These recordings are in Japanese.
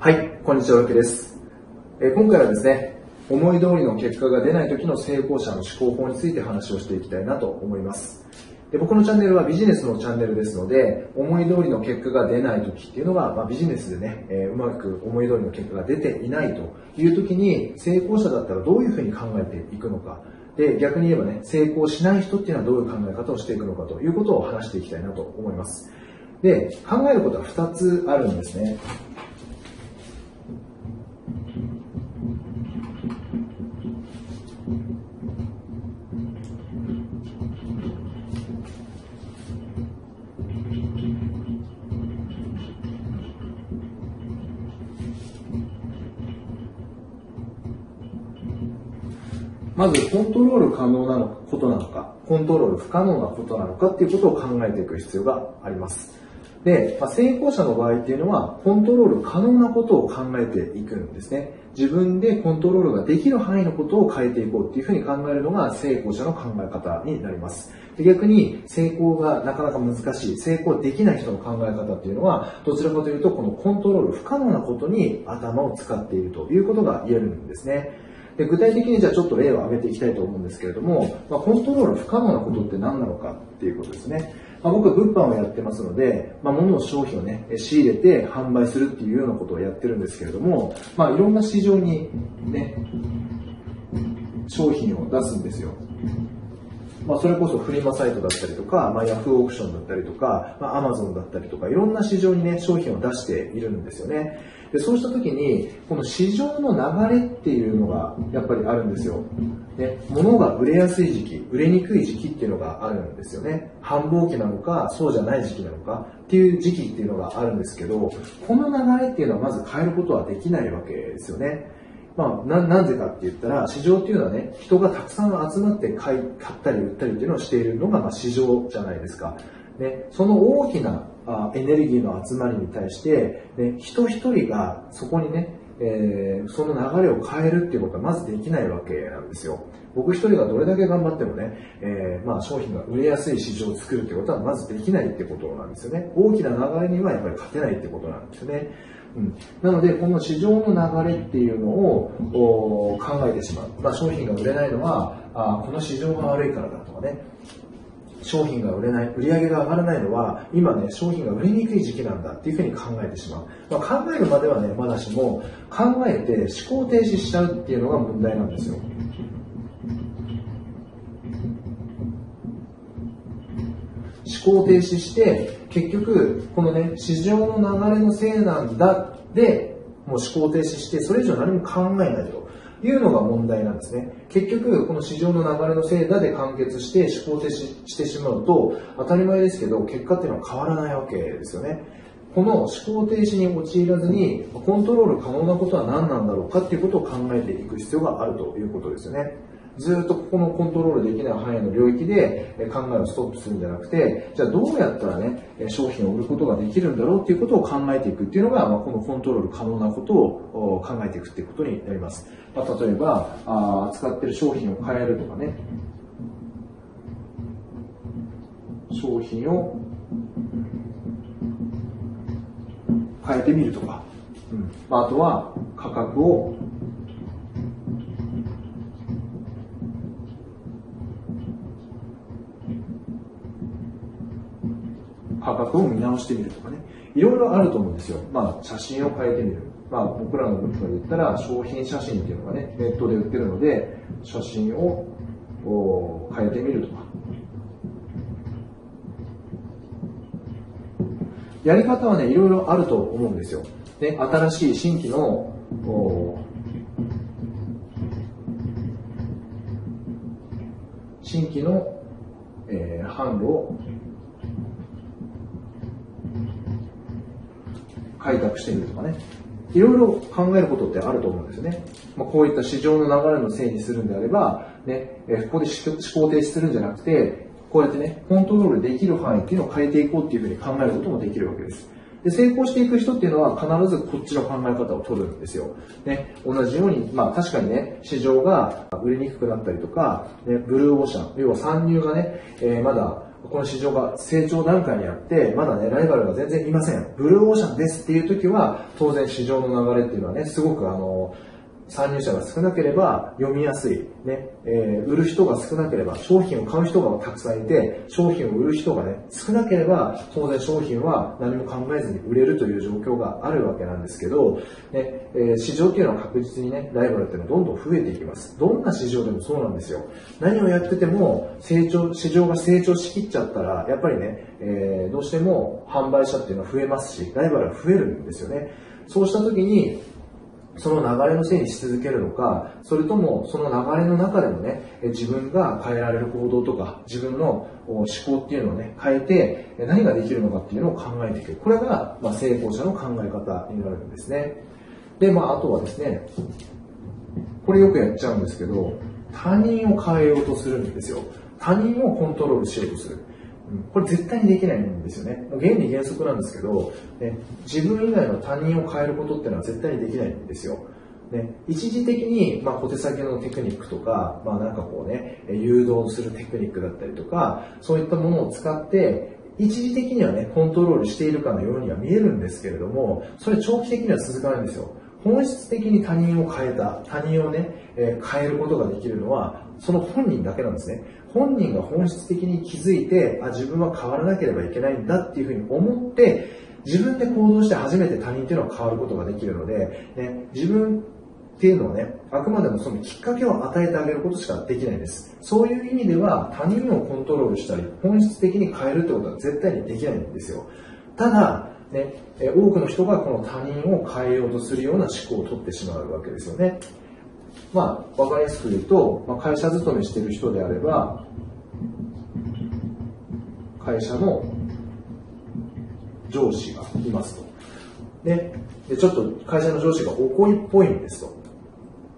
はい、こんにちは、わけです。え今回はですね、思い通りの結果が出ない時の成功者の思考法について話をしていきたいなと思います。で僕のチャンネルはビジネスのチャンネルですので、思い通りの結果が出ない時っていうのは、まあ、ビジネスでね、えー、うまく思い通りの結果が出ていないという時に、成功者だったらどういうふうに考えていくのか。で、逆に言えばね、成功しない人っていうのはどういう考え方をしていくのかということを話していきたいなと思います。で、考えることは2つあるんですね。まずコントロール可能なことなのか、コントロール不可能なことなのかっていうことを考えていく必要があります。で、まあ、成功者の場合っていうのは、コントロール可能なことを考えていくんですね。自分でコントロールができる範囲のことを変えていこうっていうふうに考えるのが成功者の考え方になります。で逆に成功がなかなか難しい、成功できない人の考え方っていうのは、どちらかというと、このコントロール不可能なことに頭を使っているということが言えるんですね。で具体的にじゃあちょっと例を挙げていきたいと思うんですけれども、まあ、コントロール不可能なことって何なのかっていうことですね。まあ、僕は物販をやってますので、まあ、物を商品をね、仕入れて販売するっていうようなことをやってるんですけれども、まあ、いろんな市場にね、商品を出すんですよ。まあ、それこそフリマサイトだったりとか、まあ、ヤフーオークションだったりとか、まあ、アマゾンだったりとか、いろんな市場にね、商品を出しているんですよね。で、そうした時に、この市場の流れっていうのが、やっぱりあるんですよ。ね、物が売れやすい時期、売れにくい時期っていうのがあるんですよね。繁忙期なのか、そうじゃない時期なのかっていう時期っていうのがあるんですけど、この流れっていうのはまず変えることはできないわけですよね。まあ、な、なぜかって言ったら、市場っていうのはね、人がたくさん集まって買い、買ったり売ったりっていうのをしているのが、まあ、市場じゃないですか。ね、その大きなあエネルギーの集まりに対して、ね、人一人がそこにね、えー、その流れを変えるっていうことはまずできないわけなんですよ。僕一人がどれだけ頑張ってもね、えー、まあ商品が売れやすい市場を作るってことはまずできないってことなんですよね。大きな流れにはやっぱり勝てないってことなんですよね。うん、なので、この市場の流れっていうのを考えてしまう。まあ、商品が売れないのはあ、この市場が悪いからだとかね、商品が売れない、売り上げが上がらないのは、今ね、商品が売れにくい時期なんだっていうふうに考えてしまう。まあ、考えるまではね、まだしも、考えて思考停止しちゃうっていうのが問題なんですよ。思考停止して、結局、このね、市場の流れのせいなんだで、もう思考停止して、それ以上何も考えないと。いうのが問題なんですね。結局、この市場の流れのせいだで完結して思考停止してしまうと、当たり前ですけど、結果っていうのは変わらないわけですよね。この思考停止に陥らずに、コントロール可能なことは何なんだろうかっていうことを考えていく必要があるということですよね。ずっとここのコントロールできない範囲の領域で考えをストップするんじゃなくて、じゃあどうやったらね、商品を売ることができるんだろうっていうことを考えていくっていうのが、まあ、このコントロール可能なことを考えていくっていうことになります。まあ、例えばあ、扱ってる商品を変えるとかね、商品を変えてみるとか、うん。まあ、あとは価格をを見直してみるとかね、いろいろあると思うんですよ。まあ、写真を変えてみる。まあ、僕らの文化で言ったら、商品写真っていうのがね、ネットで売ってるので、写真を変えてみるとか。やり方はね、いろいろあると思うんですよ。ね、新しい新規の、新規の、えー、販路を開拓してみるとかね。いろいろ考えることってあると思うんですね。まあ、こういった市場の流れのせいにするんであれば、ね、えここで思考停止するんじゃなくて、こうやってね、コントロールできる範囲っていうのを変えていこうっていうふうに考えることもできるわけです。で成功していく人っていうのは必ずこっちの考え方を取るんですよ。ね、同じように、まあ確かにね、市場が売れにくくなったりとか、ね、ブルーオーシャン、要は参入がね、えー、まだこの市場が成長段階にあって、まだね、ライバルが全然いません。ブルーオーシャンですっていう時は、当然市場の流れっていうのはね、すごくあの、参入者が少なければ読みやすい、ねえー、売る人が少なければ商品を買う人がたくさんいて商品を売る人が、ね、少なければ当然商品は何も考えずに売れるという状況があるわけなんですけど、ねえー、市場っていうのは確実に、ね、ライバルっていうのはどんどん増えていきます。どんな市場でもそうなんですよ。何をやってても成長市場が成長しきっちゃったらやっぱりね、えー、どうしても販売者っていうのは増えますしライバルが増えるんですよね。そうした時にその流れのせいにし続けるのか、それともその流れの中でもね、自分が変えられる行動とか、自分の思考っていうのをね、変えて、何ができるのかっていうのを考えていく。これが、まあ、成功者の考え方になるんですね。で、まあ、あとはですね、これよくやっちゃうんですけど、他人を変えようとするんですよ。他人をコントロールしようとする。これ絶対にできないんですよね。原理原則なんですけど、ね、自分以外の他人を変えることっていうのは絶対にできないんですよ。ね、一時的に、まあ、小手先のテクニックとか、まあ、なんかこうね、誘導するテクニックだったりとか、そういったものを使って、一時的にはね、コントロールしているかのようには見えるんですけれども、それ長期的には続かないんですよ。本質的に他人を変えた、他人をね、え、変えることができるのは、その本人だけなんですね。本人が本質的に気づいて、あ、自分は変わらなければいけないんだっていうふうに思って、自分で行動して初めて他人っていうのは変わることができるので、ね、自分っていうのはね、あくまでもそのきっかけを与えてあげることしかできないんです。そういう意味では他人をコントロールしたり、本質的に変えるってことは絶対にできないんですよ。ただ、ね、多くの人がこの他人を変えようとするような思考を取ってしまうわけですよね。まあ、わかりやすく言うと、まあ、会社勤めしてる人であれば、会社の上司がいますと。で、でちょっと会社の上司が怒りっぽいんですと。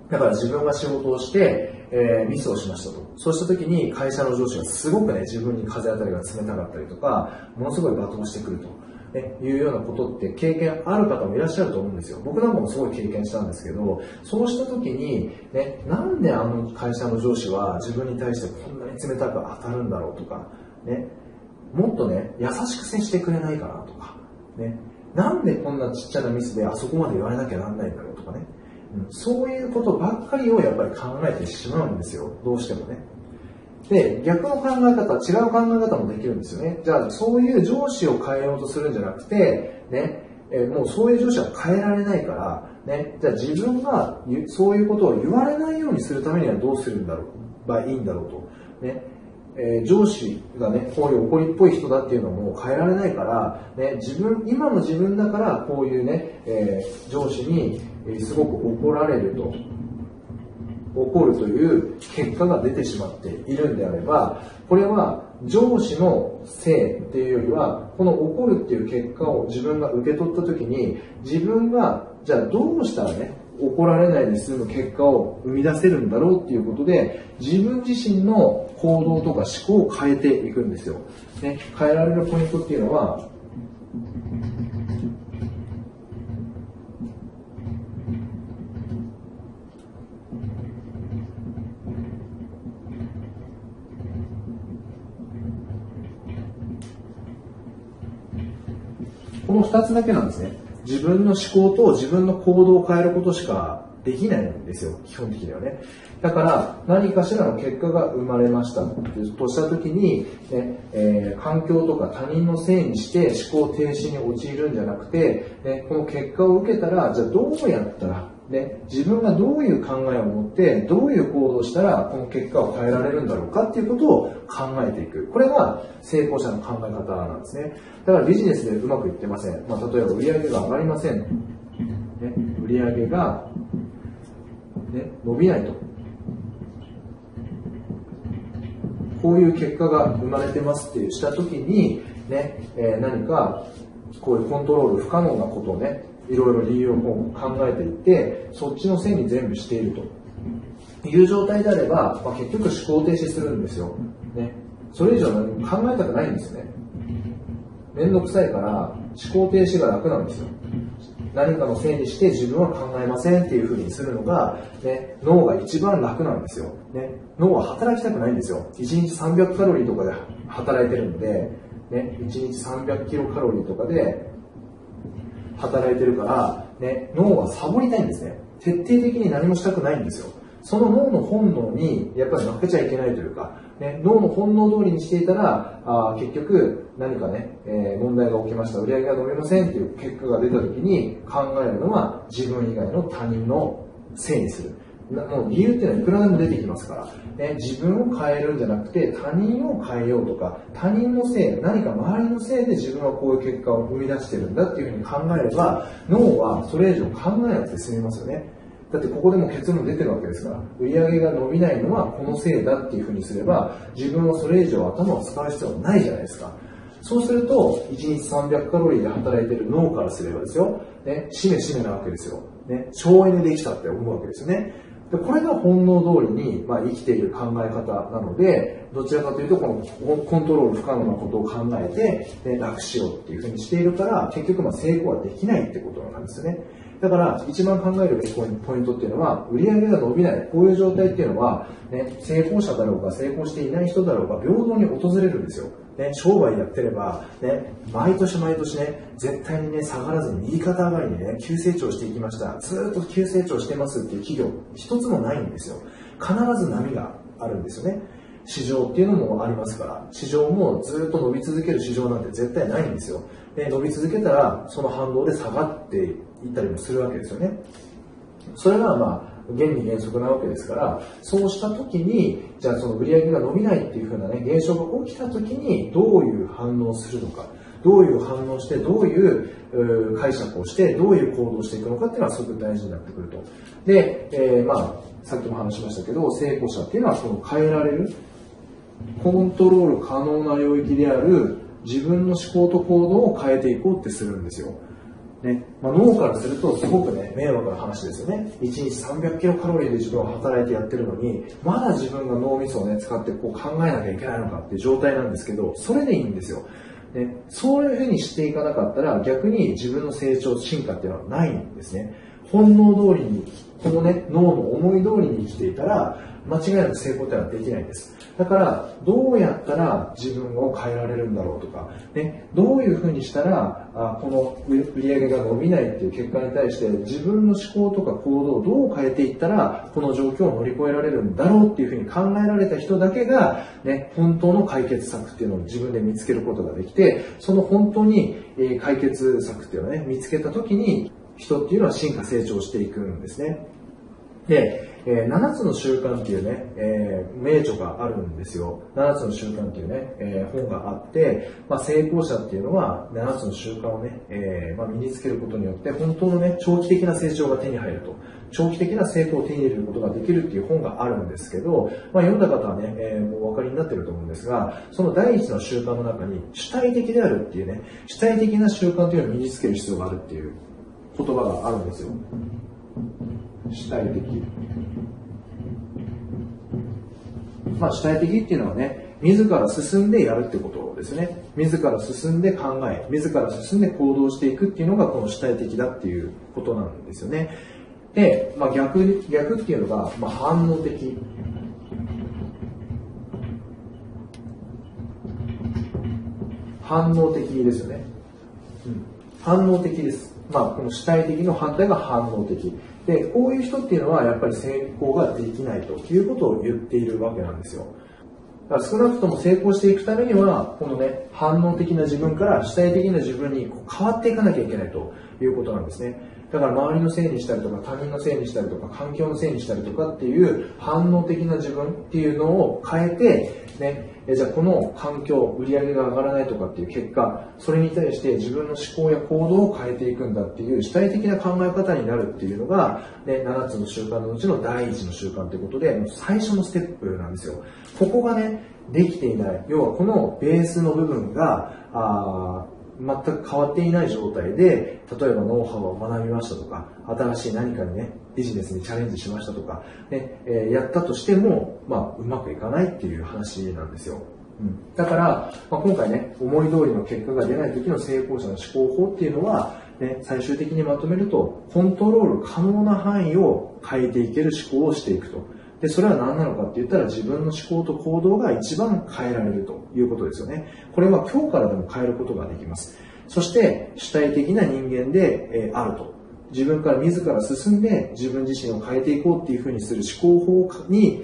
だから自分が仕事をして、えー、ミスをしましたと。そうした時に会社の上司がすごくね、自分に風当たりが冷たかったりとか、ものすごい罵倒してくると。ね、いうようなことって経験ある方もいらっしゃると思うんですよ。僕なんかもすごい経験したんですけど、そうした時に、ね、なんであの会社の上司は自分に対してこんなに冷たく当たるんだろうとか、ね、もっとね、優しく接してくれないかなとか、ね、なんでこんなちっちゃなミスであそこまで言われなきゃなんないんだろうとかね、うん、そういうことばっかりをやっぱり考えてしまうんですよ。どうしてもね。で、逆の考え方、違う考え方もできるんですよね。じゃあ、そういう上司を変えようとするんじゃなくて、ね、えもうそういう上司は変えられないから、ね、じゃあ自分がそういうことを言われないようにするためにはどうするんだろう、ばいいんだろうと。ね、えー、上司がね、こういう怒りっぽい人だっていうのも変えられないから、ね、自分、今の自分だからこういうね、えー、上司に、すごく怒られると。起こるという結果が出てしまっているんであれば、これは上司のせいっていうよりは、この起こるっていう結果を自分が受け取った時に、自分が、じゃあどうしたらね、怒られないで済む結果を生み出せるんだろうっていうことで、自分自身の行動とか思考を変えていくんですよ。ね、変えられるポイントっていうのは、この2つだけなんですね。自分の思考と自分の行動を変えることしかできないんですよ、基本的にはね。だから何かしらの結果が生まれましたとしたときに、ねえー、環境とか他人のせいにして思考停止に陥るんじゃなくて、ね、この結果を受けたら、じゃあどうやったらで、自分がどういう考えを持って、どういう行動をしたら、この結果を変えられるんだろうかっていうことを考えていく。これが成功者の考え方なんですね。だからビジネスでうまくいってません。まあ、例えば売上が上がりません。ね、売上が、ね、伸びないと。こういう結果が生まれてますってしたときに、ね、えー、何かこういうコントロール不可能なことをね、いろいろ理由を考えていって、そっちのせいに全部しているという状態であれば、まあ、結局思考停止するんですよ。ね。それ以上何も考えたくないんですね。めんどくさいから思考停止が楽なんですよ。何かのせいにして自分は考えませんっていうふうにするのが、ね、脳が一番楽なんですよ。ね、脳は働きたくないんですよ。1日300カロリーとかで働いてるので、ね、1日300キロカロリーとかで働いてるから、ね、脳はサボりたいんですね。徹底的に何もしたくないんですよ。その脳の本能にやっぱり負けちゃいけないというか、ね、脳の本能通りにしていたら、あ結局何かね、えー、問題が起きました、売り上げが伸びませんっていう結果が出た時に考えるのは自分以外の他人のせいにする。もう理由っていうのはいくらでも出てきますから、ね、自分を変えるんじゃなくて他人を変えようとか他人のせい何か周りのせいで自分はこういう結果を生み出してるんだっていうふうに考えれば脳はそれ以上考えなくて済みますよねだってここでも結論出てるわけですから、売り上げが伸びないのはこのせいだっていうふうにすれば、自分はそれ以上頭を使う必要はないじゃないですか。そうすると、1日300カロリーで働いてる脳からすればですよ、ね、しめしめなわけですよ。ね、省エネできたって思うわけですよね。でこれが本能通りに、まあ、生きている考え方なので、どちらかというと、このコントロール不可能なことを考えて、ね、楽しようっていうふうにしているから、結局まあ成功はできないってことなんですね。だから一番考えるべきポイントっていうのは売上が伸びないこういう状態っていうのは、ね、成功者だろうが成功していない人だろうが平等に訪れるんですよ、ね、商売やってれば、ね、毎年毎年ね絶対にね下がらずに右肩上がりにね急成長していきました。ずっと急成長してますっていう企業一つもないんですよ。必ず波があるんですよね。市場っていうのもありますから。市場もずっと伸び続ける市場なんて絶対ないんですよ。で伸び続けたらその反動で下がっていったりもするわけですよね。それがまあ原理原則なわけですからそうした時にじゃあその売り上げが伸びないっていうふうなね現象が起きた時にどういう反応をするのかどういう反応してどういう解釈をしてどういう行動をしていくのかっていうのはすごく大事になってくるとで、えー、まあさっきも話しましたけど成功者っていうのはその変えられるコントロール可能な領域である自分の思考と行動を変えていこうってするんですよ。ねまあ、脳からするとすごくね迷惑な話ですよね。1日300キロカロリーで自分は働いてやってるのにまだ自分が脳みそをね使ってこう考えなきゃいけないのかっていう状態なんですけどそれでいいんですよ。ね、そういうふうにしていかなかったら逆に自分の成長進化っていうのはないんですね。本能通りにこのね脳の思い通りに生きていたら間違いなく成功ってのはできないんです。だから、どうやったら自分を変えられるんだろうとか、ね、どういうふうにしたら、あこの売り上げが伸びないっていう結果に対して自分の思考とか行動をどう変えていったら、この状況を乗り越えられるんだろうっていうふうに考えられた人だけが、ね、本当の解決策っていうのを自分で見つけることができて、その本当に解決策っていうのをね、見つけた時に、人っていうのは進化成長していくんですね。で、えー、7つの習慣っていうね、えー、名著があるんですよ。7つの習慣っていうね、えー、本があって、まあ、成功者っていうのは7つの習慣をね、えまあ、身につけることによって本当のね、長期的な成長が手に入ると。長期的な成功を手に入れることができるっていう本があるんですけど、まあ、読んだ方はね、えー、もうお分かりになってると思うんですが、その第一の習慣の中に主体的であるっていうね、主体的な習慣というのを身につける必要があるっていう言葉があるんですよ。主体的。まあ、主体的っていうのはね、自ら進んでやるってことですね。自ら進んで考え、自ら進んで行動していくっていうのがこの主体的だっていうことなんですよね。で、まあ、逆、逆っていうのが、まあ、反応的。反応的ですよね。うん、反応的です。まあ、この主体的の反対が反応的。で、こういう人っていうのはやっぱり成功ができないということを言っているわけなんですよ。だから少なくとも成功していくためには、このね、反応的な自分から主体的な自分にこう変わっていかなきゃいけないということなんですね。だから周りのせいにしたりとか他人のせいにしたりとか環境のせいにしたりとかっていう反応的な自分っていうのを変えて、ね、じゃあこの環境、売り上げが上がらないとかっていう結果、それに対して自分の思考や行動を変えていくんだっていう主体的な考え方になるっていうのが、ね、7つの習慣のうちの第1の習慣ということで、最初のステップなんですよ。ここがね、できていない。要はこのベースの部分が、あ全く変わっていない状態で、例えばノウハウを学びましたとか、新しい何かにね、ビジネスにチャレンジしましたとか、ね、えー、やったとしても、まあ、うまくいかないっていう話なんですよ。うん、だから、まあ、今回ね、思い通りの結果が出ない時の成功者の思考法っていうのは、ね、最終的にまとめると、コントロール可能な範囲を変えていける思考をしていくと。で、それは何なのかって言ったら自分の思考と行動が一番変えられるということですよね。これは今日からでも変えることができます。そして、主体的な人間で、えあると。自分から自ら進んで自分自身を変えていこうっていうふうにする思考法に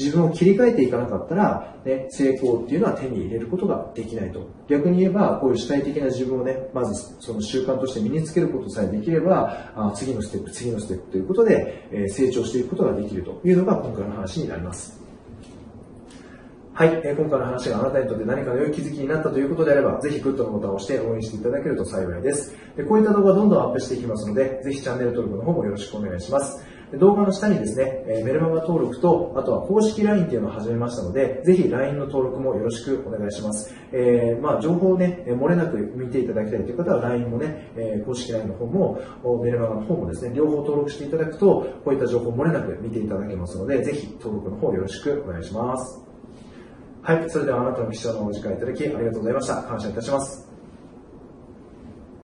自分を切り替えていかなかったら、ね、成功っていうのは手に入れることができないと。逆に言えば、こういう主体的な自分をね、まずその習慣として身につけることさえできれば、あ次のステップ、次のステップということで、えー、成長していくことができるというのが今回の話になります。はい、えー、今回の話があなたにとって何かの良い気づきになったということであれば、ぜひグッドのボタンを押して応援していただけると幸いです。でこういった動画どんどんアップしていきますので、ぜひチャンネル登録の方もよろしくお願いします。動画の下にですね、えメルマガ登録と、あとは公式 LINE っていうのを始めましたので、ぜひ LINE の登録もよろしくお願いします。えー、まあ、情報をね、漏れなく見ていただきたいという方は LINE もね、え公式 LINE の方も、メルマガの方もですね、両方登録していただくと、こういった情報漏れなく見ていただけますので、ぜひ登録の方よろしくお願いします。はい、それではあなたの貴重なお時間いただきありがとうございました。感謝いたします。